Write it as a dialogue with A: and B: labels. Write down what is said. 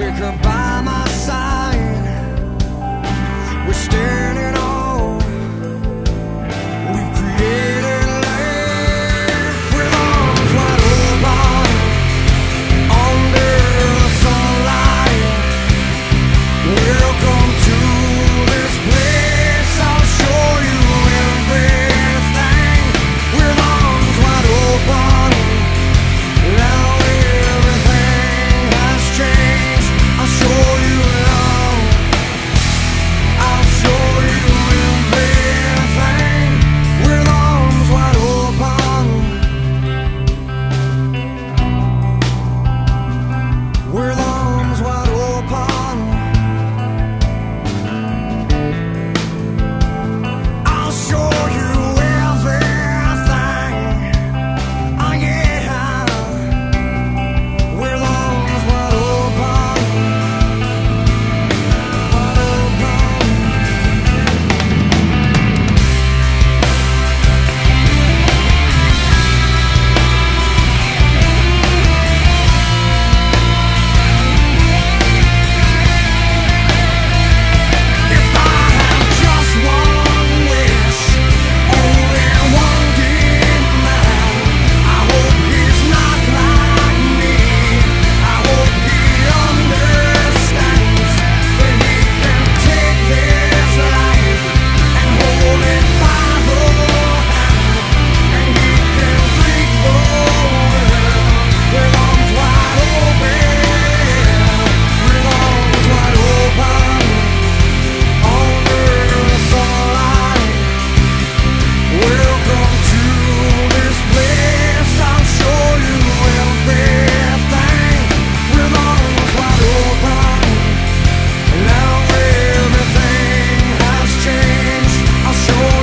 A: Take her by my side. We're standing. I'll show you.